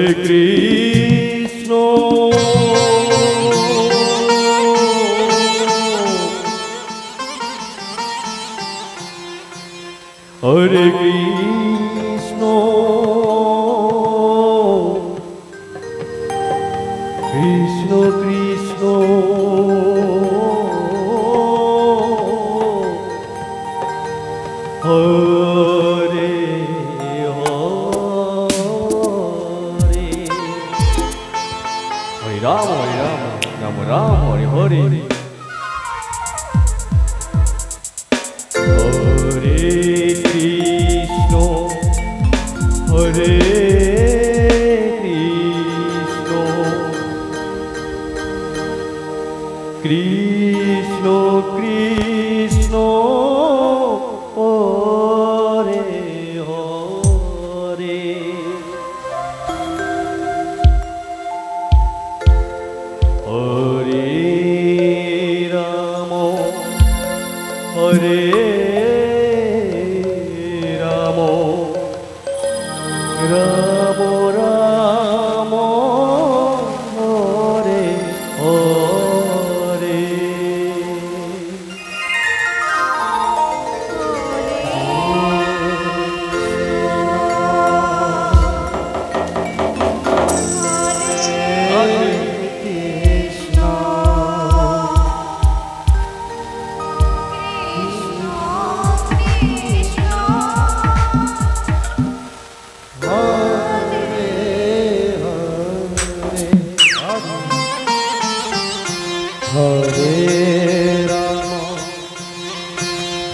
Hare Hari Rama, Hari Rama, Rama Rama, Hari Hari. Hare Krishna, Hare Krishna, Krishna Krishna. Hare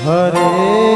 Hare